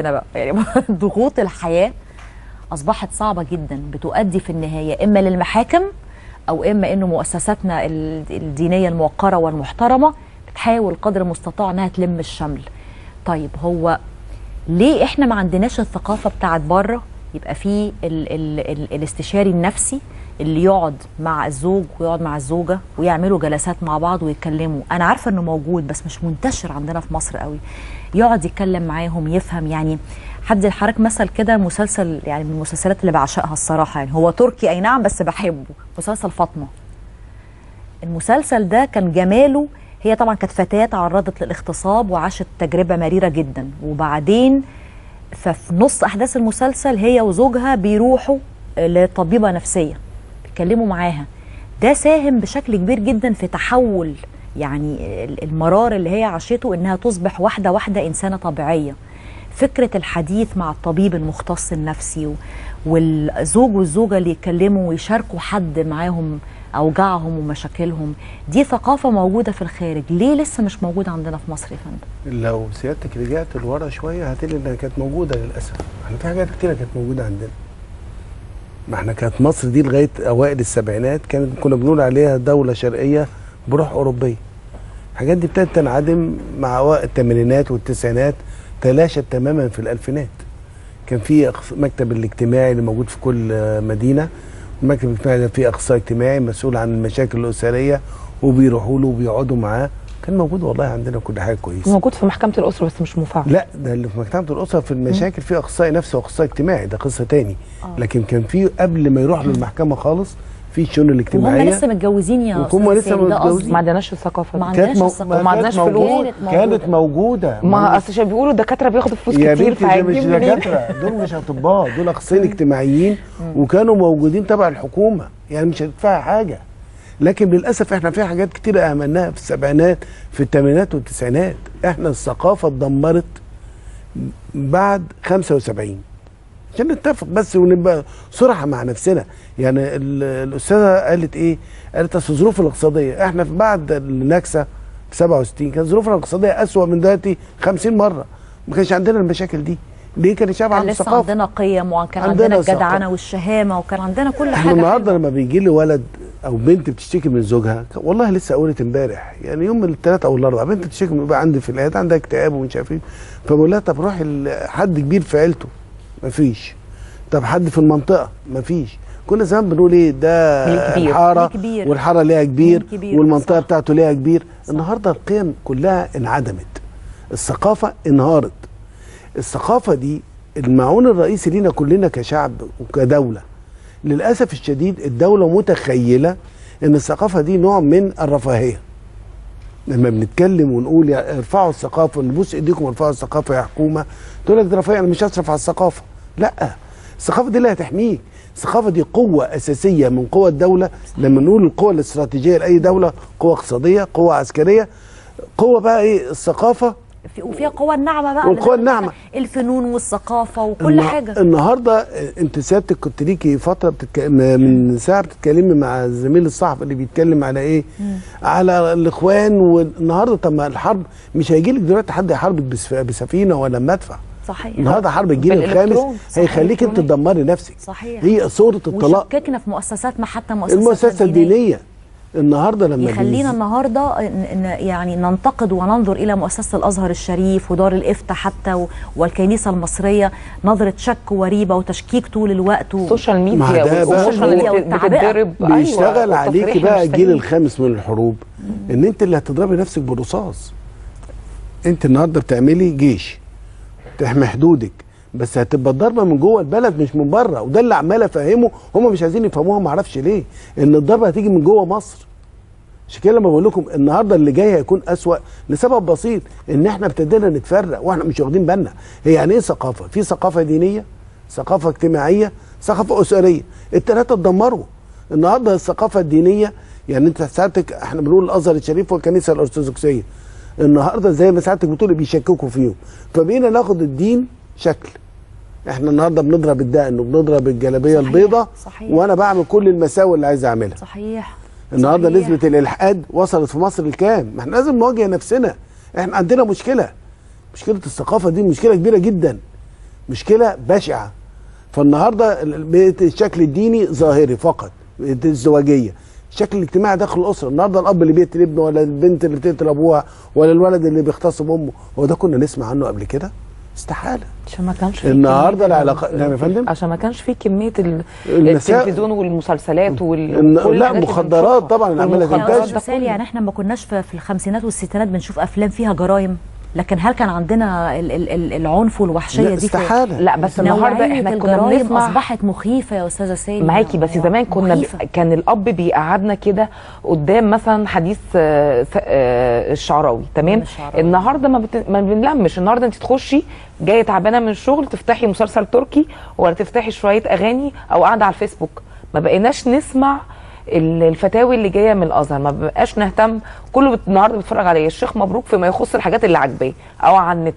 هنا بقى. يعني ضغوط الحياة أصبحت صعبة جدا بتؤدي في النهاية إما للمحاكم أو إما إنه مؤسساتنا ال- الدينية الموقرة والمحترمة بتحاول قدر المستطاع إنها تلم الشمل. طيب هو ليه إحنا ما عندناش الثقافة بتاعت بره؟ يبقى في ال ال ال الاستشاري النفسي اللي يقعد مع الزوج ويقعد مع الزوجة ويعملوا جلسات مع بعض ويتكلموا. أنا عارفة إنه موجود بس مش منتشر عندنا في مصر قوي. يقعد يتكلم معاهم يفهم. يعني حد حضرتك مثل كده مسلسل يعني من المسلسلات اللي بعشقها الصراحة. يعني هو تركي أي نعم بس بحبه. مسلسل فاطمة. المسلسل ده كان جماله. هي طبعا كانت فتاة تعرضت للاغتصاب وعاشت تجربة مريرة جدا. وبعدين ففي نص أحداث المسلسل هي وزوجها بيروحوا لطبيبة نفسية. بيتكلموا معاها. ده ساهم بشكل كبير جدا في تحول يعني المرار اللي هي عاشته إنها تصبح واحدة واحدة إنسانة طبيعية. فكرة الحديث مع الطبيب المختص النفسي والزوج والزوجة اللي يتكلموا ويشاركوا حد معاهم أوجاعهم ومشاكلهم دي ثقافة موجودة في الخارج. ليه لسه مش موجودة عندنا في مصر يا فندم؟ لو سيادتك رجعت لورا شوية هتلاقي إنها كانت موجودة للأسف. إحنا في حاجات كتيرة كانت موجودة عندنا. ما إحنا كانت مصر دي لغاية أوائل السبعينات كانت كنا بنقول عليها دولة شرقية بروح أوروبية. الحاجات دي ابتدت تنعدم مع أوائل الثمانينات والتسعينات تلاشت تماما في الألفينات. كان في مكتب الاجتماعي اللي موجود في كل مدينة المكتب الاجتماعي ده فيه أخصائي اجتماعي مسؤول عن المشاكل الأسرية وبيروحوا له وبيقعدوا معاه. كان موجود والله عندنا كل حاجة كويسة. موجود في محكمة الأسرة بس مش مفعل لا ده اللي في محكمة الأسرة في المشاكل في أخصائي نفسي وأخصائي اجتماعي ده قصة تاني. لكن كان في قبل ما يروح للمحكمة خالص في الشؤون وهم الاجتماعيه لسه متجوزين يا وكانوا أستاذ لسه. متجوزين. ما عندناش الثقافة ما. عندناش. الثقافة. وما عندناش كانت فلوس. موجودة. كانت كانت موجودة. ما أصل عشان بيقولوا الدكاترة بياخدوا فلوس يا كتير بنتي ده مش دكاترة. دول مش أطباء. دول أخصائيين اجتماعيين. وكانوا موجودين تبع الحكومة. يعني مش هتدفع حاجة. لكن للأسف إحنا في حاجات كتير اهملناها في السبعينات في الثمانينات والتسعينات. إحنا الثقافة اتدمرت بعد 75 عشان نتفق بس ونبقى صراحة مع نفسنا. يعني ال- الأستاذة قالت إيه؟ قالت أصل الظروف الاقتصادية. إحنا في بعد النكسة في 67 كانت ظروفنا الاقتصادية أسوأ من دلوقتي 50 مرة. ما كانش عندنا المشاكل دي. ليه كان الشعب كان عنده لسه ثقافة؟ عندنا قيم وكان عندنا عندنا ثقافة. الجدعنة والشهامة وكان عندنا كل إحنا حاجة النهارده. لما بيجي لي ولد أو بنت بتشتكي من زوجها. والله لسه قولت امبارح يعني يوم الثلاث أو الأربع بنت بتشتكي من بقى عندي في العيادة عندها اكتئاب ومش عارف إيه. فبقول لها طب روحي لحد كبير في عيلته. مفيش. طب حد في المنطقة؟ مفيش. كنا زمان بنقول إيه؟ ده. الحارة. والحارة ليها كبير كبير، والمنطقة صح. بتاعته ليها كبير. النهارده القيم كلها انعدمت. الثقافة انهارت. الثقافة دي المعون الرئيسي لينا كلنا كشعب وكدولة. للأسف الشديد الدولة متخيلة إن الثقافة دي نوع من الرفاهية. لما بنتكلم ونقول ارفعوا الثقافة نبوس إيديكم ارفعوا الثقافة يا حكومة. تقول لك دي رفاهية أنا مش هصرف على الثقافة. لا الثقافة دي اللي هتحميك الثقافة دي قوة أساسية من قوى الدولة. لما نقول القوة الاستراتيجية لأي دولة قوة اقتصادية قوة عسكرية قوة بقى إيه؟ الثقافة وفيها قوى النعمة بقى. والقوى الناعمة. الفنون والثقافة وكل النه- حاجة. النهارده انت سيادتك كنت ليكي فترة بتتك... م- من ساعة بتتكلمي مع الزميل الصحفي اللي بيتكلم على إيه؟ على الإخوان والنهاردة طب ما الحرب مش هيجي لك دلوقتي حد يحاربك بسف... بسفينة ولا مدفع. صحيح. النهارده حرب الجيل الخامس هيخليك انت. تدمري نفسك. صحيح. هي صورة الطلاق. وشككنا في مؤسساتنا حتى مؤسساتنا المؤسسة الدينية. النهارده لما يخلينا بيز- النهارده يعني ننتقد وننظر إلى مؤسسة الأزهر الشريف ودار الإفتاء حتى و- والكنيسة المصرية نظرة شك وريبة وتشكيك طول الوقت و... ال social media وال social media. بتتضرب بيشتغل أيوة، عليكي بقى الجيل. الخامس من الحروب إن أنت اللي هتضربي نفسك بالرصاص أنت النهارده بتعملي جيش تحمي حدودك بس هتبقى الضربه من جوه البلد مش من بره. وده اللي عمال أفهمه. هم مش عايزين يفهموها ما أعرفش ليه. إن الضربة هتيجي من جوه مصر. عشان كده لما بقول لكم النهارده اللي جاي هيكون أسوأ لسبب بسيط إن إحنا ابتدينا نتفرق وإحنا مش واخدين بالنا. هي يعني إيه ثقافة؟ في ثقافة دينية ثقافة اجتماعية ثقافة أسرية. الثلاثه اتدمروا. النهارده الثقافة الدينية يعني أنت ساعتك إحنا بنقول الأزهر الشريف والكنيسة الأرثوذكسية. النهارده زي ما ساعتك بتقولي بيشككوا فيهم. فبقينا ناخد الدين شكل. إحنا النهارده بنضرب الدقن وبنضرب الجلابية البيضاء صحيح. وأنا بعمل كل المساوئ اللي عايز اعملها. صحيح النهارده. نسبة الإلحاد وصلت في مصر لكام؟ ما إحنا لازم نواجه نفسنا. إحنا عندنا مشكلة. مشكلة الثقافة دي مشكلة كبيرة جدا. مشكلة بشعة. فالنهارده ال- بقت الشكل الديني ظاهري فقط بقت الزواجية. الشكل الاجتماعي داخل الأسرة. النهارده الأب اللي بيقتل ابنه ولا البنت اللي بتقتل أبوها ولا الولد اللي بيغتصب أمه هو ده كنا نسمع عنه قبل كده؟ استحالة عشان ما كانش في النهارده كمية العلاقه ال- نعم يا فندم عشان ما كانش في كمية ال- المسا- التلفزيون والمسلسلات وال إن- لا، مخدرات. طبعاً سالي كله. يعني إحنا ما كناش في في الخمسينات والستينات بنشوف أفلام فيها جرائم لكن هل كان عندنا ال- ال- ال- العنف والوحشية لا دي استحالة. لا بس النهارده إحنا كنا بنسمع أصبحت مخيفة يا أستاذة سالي معاكي بس زمان كنا ب... كان الأب بيقعدنا كده قدام مثلا حديث آه، آه، الشعراوي تمام؟ الشعراوي. النهارده ما, بت... ما بنلمش. النهارده أنت تخشي جاية تعبانة من الشغل تفتحي مسلسل تركي ولا تفتحي شوية أغاني أو قاعدة على الفيسبوك. ما بقيناش نسمع الفتاوي اللي جاية من الأزهر. ما بقاش نهتم. كله النهارده بيتفرج على؟ الشيخ مبروك فيما يخص الحاجات اللي عاجباه. أو على النت